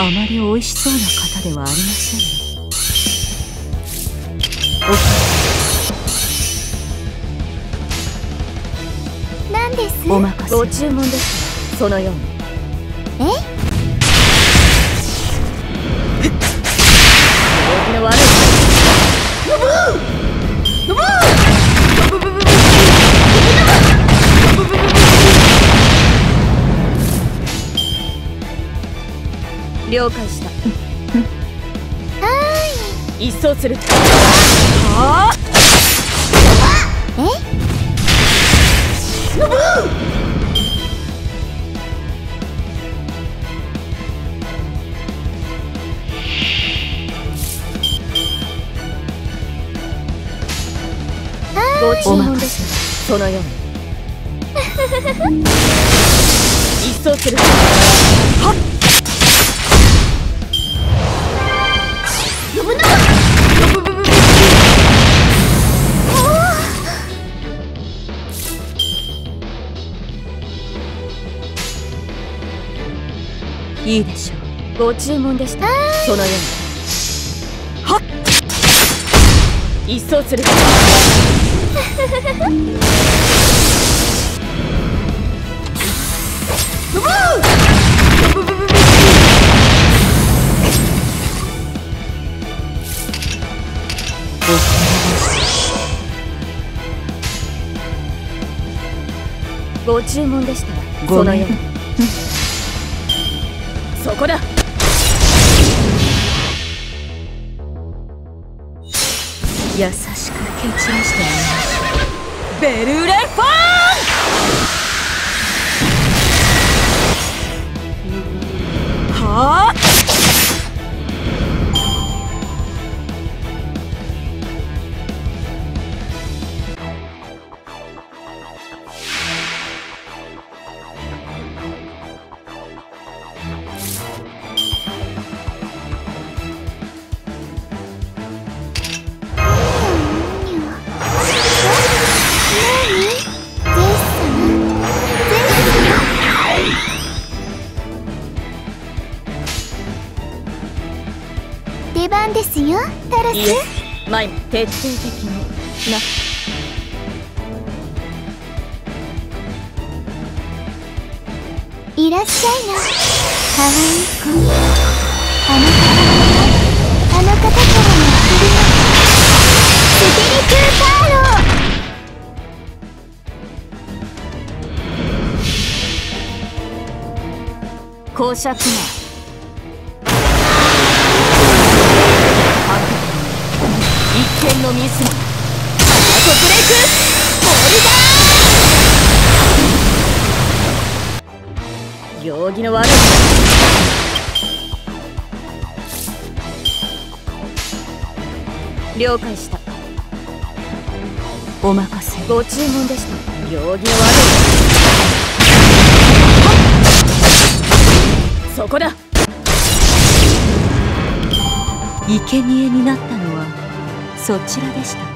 あまり美味しそうな方ではありませんね。何です？お任せ。ご注文です。そのように。え？了解した。一掃する。はあ。え？ご注文です。そのように。一掃するいいでしょ。うご注文でした。そのように。はっ。一掃する。ご注文でした。らそのようにそこだ。優しく蹴散らしてあげましょうベルレフォ出番ですよタラス。マイム徹底的に。な。いらっしゃいな。可愛い子。あの方からあの方からの振りスピリーターのミスもハートブレイク！モルガー行儀の悪い了解した。うお任せ。ご注文でした。行儀の悪いそこだ。生贄になったのはそちらでした。